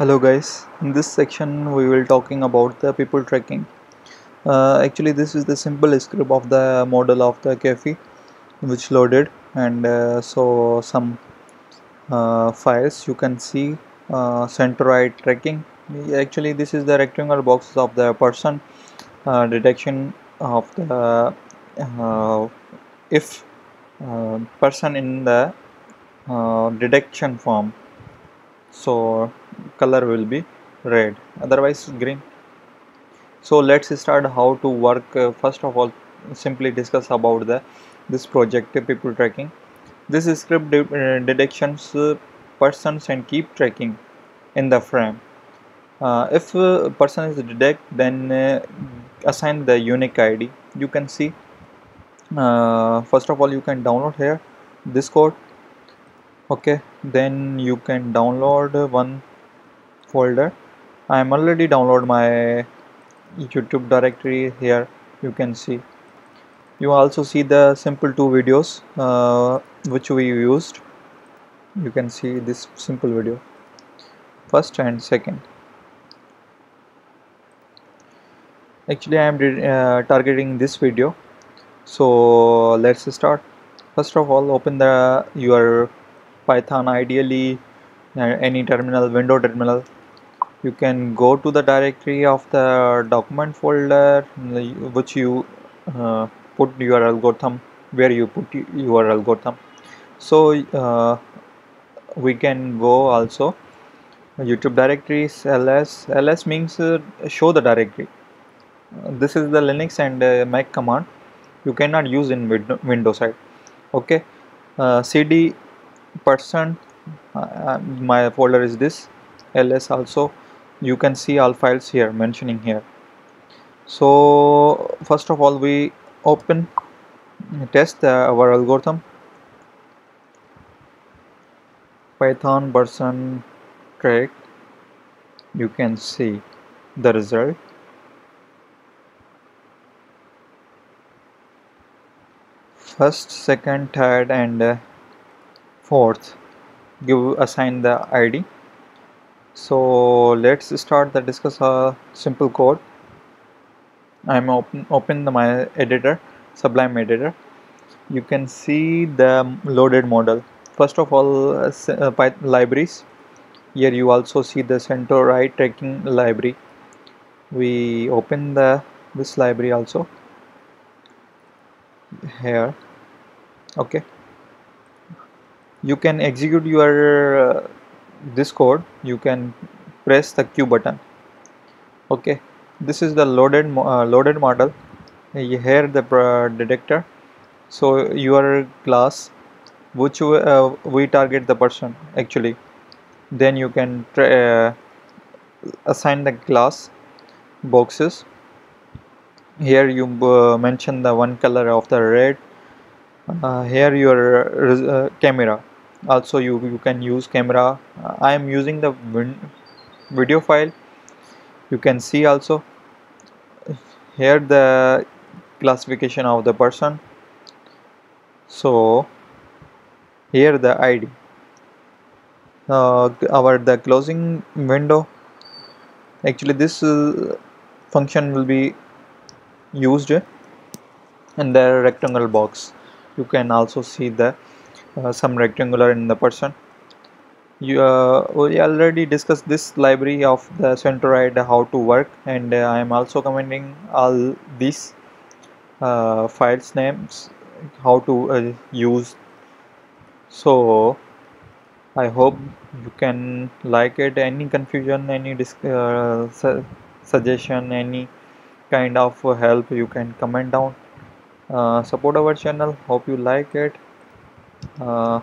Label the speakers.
Speaker 1: hello guys. In this section we will talking about the people tracking. Uh, actually this is the simple script of the model of the Caffe which loaded. And uh, so some uh, files you can see uh, centroid tracking. Actually this is the rectangular boxes of the person uh, detection of the uh, if person in the detection form. So color will be red otherwise green. So let's start how to work. Uh, first of all simply discuss about the this project people tracking. This script de uh, detections uh, persons and keep tracking in the frame. Uh, if a person is detect then uh, assign the unique id you can see uh, first of all you can download here this code. Okay then you can download one folder. I am already download my YouTube directory here you can see. You also see the simple two videos uh, which we used. You can see this simple video first and second. Actually I am uh, targeting this video. So let's start. First of all open the your python ideally uh, any terminal window terminal you can go to the directory of the document folder which you uh, put your algorithm where you put your algorithm. So uh, we can go also. Youtube directories ls ls means uh, show the directory. Uh, this is the linux and uh, mac command. You cannot use in window, window side okay. Uh, cd person my folder is this ls also you can see all files here mentioning here. So first of all we open test the, our algorithm. Python person track you can see the result. First second third and uh, fourth give assign the id so let's start the discuss a simple code. I'm open open the, my editor sublime editor. You can see the loaded model. First of all uh, uh libraries. Here you also see the centroid tracking library. We open the this library also. Here. Okay. You can execute your uh, this code you can press the q button. Okay this is the loaded uh, loaded model. Here the uh, detector. So your class which uh, we target the person actually. Then you can uh, assign the class boxes. Here you uh, mention the one color of the red. Uh, here your camera also you, you can use camera. Uh, I am using the video file. You can see also. Here the classification of the person. So here the ID uh, our the closing window. Actually this uh, function will be used in the rectangle box. You can also see the uh, some rectangular in the person. You uh, we already discussed this library of the centroid how to work and uh, I am also commenting all these uh, files names how to uh, use. So I hope you can like it. Any confusion any uh, su suggestion any kind of help you can comment down. Support our channel. Hope you like it uh,